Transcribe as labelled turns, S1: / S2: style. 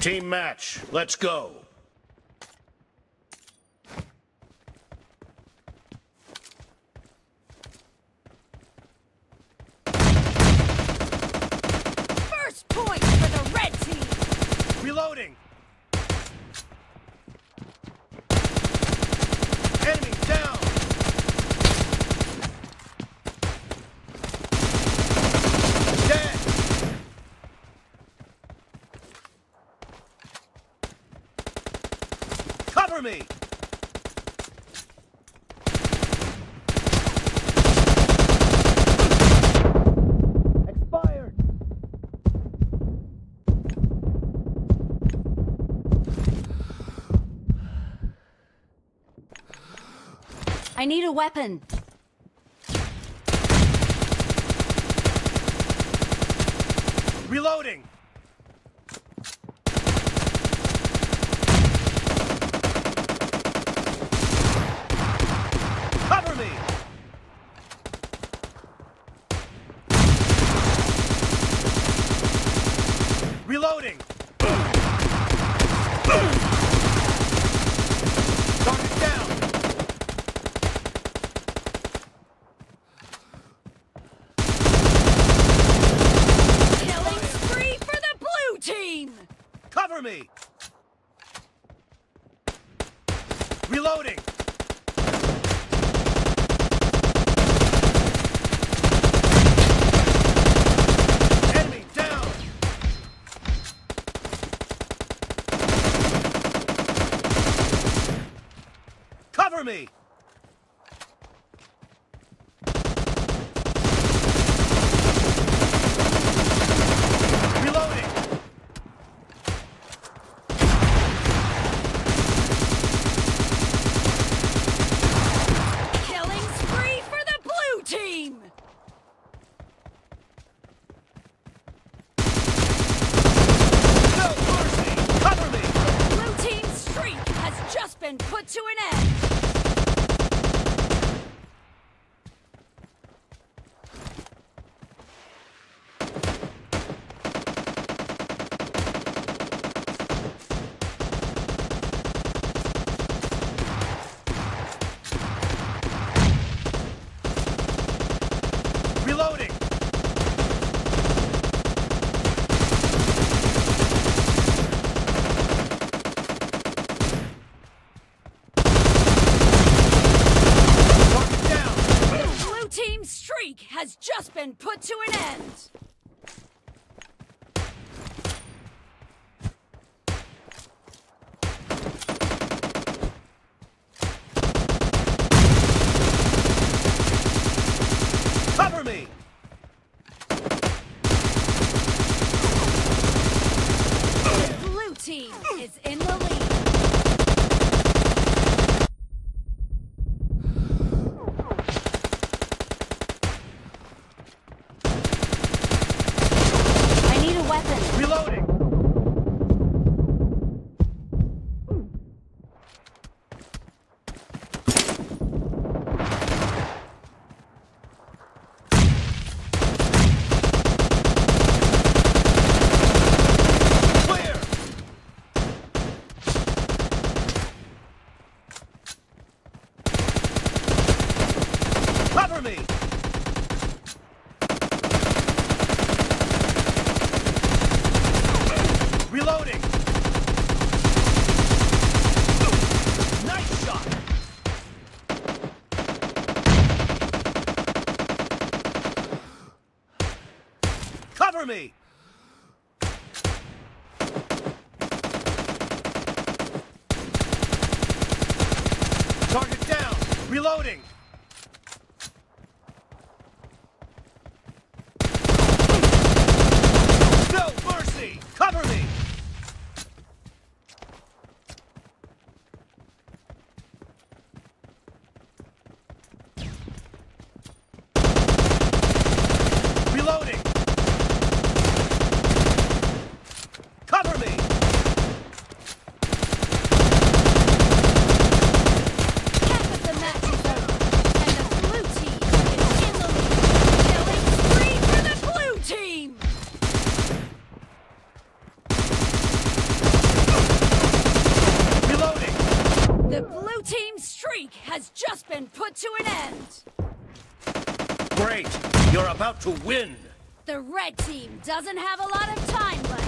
S1: Team match, let's go.
S2: First point for the red team.
S1: Reloading! Enemy down! Dead! Cover me! Expired!
S2: I need a weapon.
S1: Reloading! Cover me! Reloading! Target down!
S2: Killing spree for the blue team.
S1: Cover me! Reloading! Enemy down! Cover me! Reloading!
S2: Killing spree for the blue team.
S1: No mercy! Cover me!
S2: Blue team's streak has just been put to an end.
S1: Reloading! Target down!
S2: The blue team's streak been put to an end.
S1: Cover me!
S2: The blue team is in the lead. I need a weapon.
S1: Reloading! Clear! Cover me! Reloading! Nice shot! Cover me! Target down! Reloading! No mercy! Cover me! Reloading! Cover me!
S2: Streak has just been put to an end.
S1: Great. You're about to win.
S2: The red team doesn't have a lot of time left.